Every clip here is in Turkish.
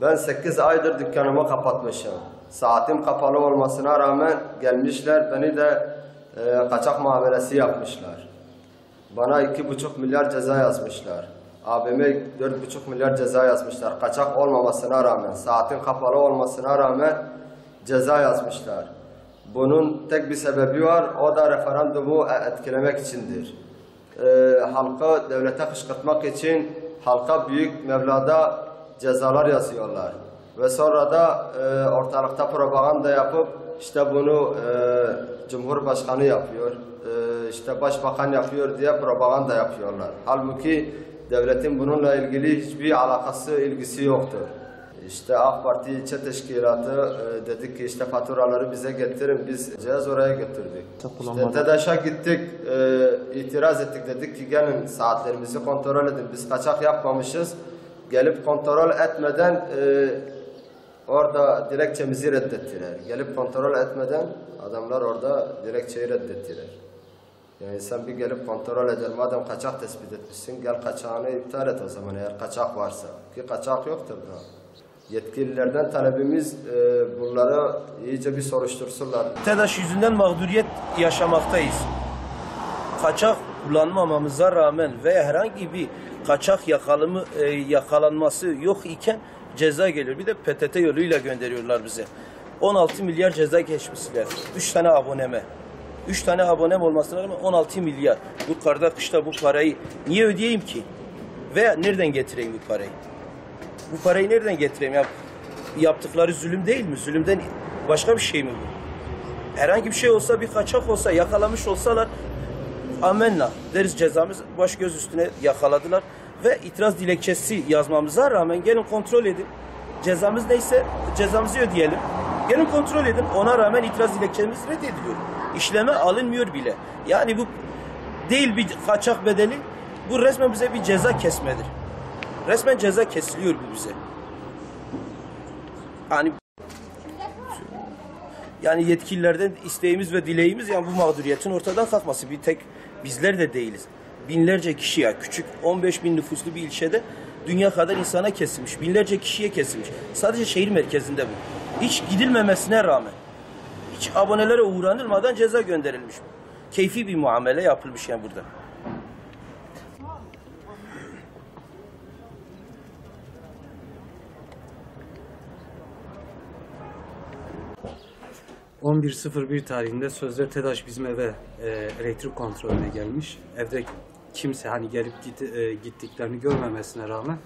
Ben 8 aydır dükkanımı kapatmışım. Saatim kapalı olmasına rağmen gelmişler beni de e, kaçak muamelesi yapmışlar. Bana 2,5 milyar ceza yazmışlar. Abime 4,5 milyar ceza yazmışlar. Kaçak olmamasına rağmen, saatin kapalı olmasına rağmen ceza yazmışlar. Bunun tek bir sebebi var, o da referandumu etkilemek içindir. Ee, halka devlete kışkırtmak için halka büyük mevlada cezalar yazıyorlar. Ve sonra da e, ortalıkta propaganda yapıp işte bunu e, Cumhurbaşkanı yapıyor, e, işte Başbakan yapıyor diye propaganda yapıyorlar. Halbuki devletin bununla ilgili hiçbir alakası, ilgisi yoktur. İşte AK Parti ilçe teşkilatı e, dedik ki işte faturaları bize getirin, biz cihaz oraya götürdük. İşte TEDAŞ'a gittik, e, itiraz ettik dedik ki gelin saatlerimizi kontrol edin, biz kaçak yapmamışız. Gelip kontrol etmeden e, orada dilekçemizi reddettiler. Gelip kontrol etmeden adamlar orada dilekçeyi reddettiler. Yani sen bir gelip kontrol eder. Madem kaçak tespit etmişsin gel kaçağını iptal et o zaman eğer kaçak varsa. Ki kaçak yoktur da. Yetkililerden talebimiz e, bunları iyice bir soruştursunlar. TEDAŞ yüzünden mağduriyet yaşamaktayız. Kaçak kullanmamamıza rağmen ve herhangi bir kaçak yakalımı, e, yakalanması yok iken ceza geliyor. Bir de PTT yoluyla gönderiyorlar bize. 16 milyar ceza geçmişler. 3 tane aboneme. 3 tane abonem olmasına rağmen 16 milyar. Bu karda kışta bu parayı niye ödeyeyim ki? Veya nereden getireyim bu parayı? Bu parayı nereden getireyim? Ya, yaptıkları zulüm değil mi? Zulümden başka bir şey mi bu? herhangi bir şey olsa bir kaçak olsa yakalamış olsalar amenna. Deriz cezamız. Baş göz üstüne yakaladılar. Ve itiraz dilekçesi yazmamıza rağmen gelin kontrol edin. Cezamız neyse cezamızı ödeyelim. Gelin kontrol edin. Ona rağmen itiraz dilekçemiz reddediliyor. İşleme alınmıyor bile. Yani bu değil bir kaçak bedeli. Bu resmen bize bir ceza kesmedir. Resmen ceza kesiliyor bu bize. Yani yani yetkililerden isteğimiz ve dileğimiz yani bu mağduriyetin ortadan kalkması. Bir tek bizler de değiliz. Binlerce kişi ya küçük 15 bin nüfuslu bir ilçede dünya kadar insana kesilmiş. Binlerce kişiye kesilmiş. Sadece şehir merkezinde bu. Hiç gidilmemesine rağmen. Hiç abonelere uğranılmadan ceza gönderilmiş. Keyfi bir muamele yapılmış yani burada. 11.01 tarihinde sözde TEDAŞ bizim eve e, elektrik kontrolüne gelmiş. Evde kimse hani gelip git, e, gittiklerini görmemesine rağmen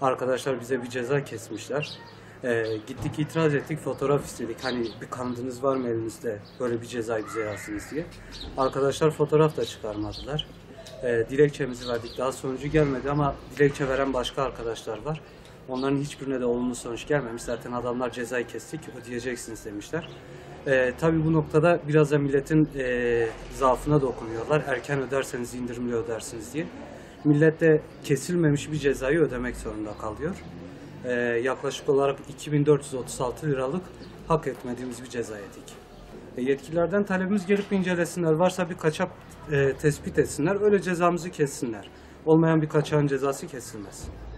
arkadaşlar bize bir ceza kesmişler. E, gittik itiraz ettik, fotoğraf istedik. Hani bir kanıtınız var mı elinizde böyle bir cezayı bize yazsınız diye. Arkadaşlar fotoğraf da çıkarmadılar. E, dilekçemizi verdik. Daha sonucu gelmedi ama dilekçe veren başka arkadaşlar var. Onların hiçbirine de olumlu sonuç gelmemiş. Zaten adamlar cezayı kestik, ödeyeceksiniz demişler. Ee, tabii bu noktada biraz da milletin e, zaafına dokunuyorlar. Erken öderseniz indirimli ödersiniz diye. Millet de kesilmemiş bir cezayı ödemek zorunda kalıyor. Ee, yaklaşık olarak 2436 liralık hak etmediğimiz bir ceza yedik. E, yetkililerden talebimiz gelip incelesinler. Varsa bir kaçak e, tespit etsinler. Öyle cezamızı kessinler. Olmayan bir kaçağın cezası kesilmez.